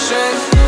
shit.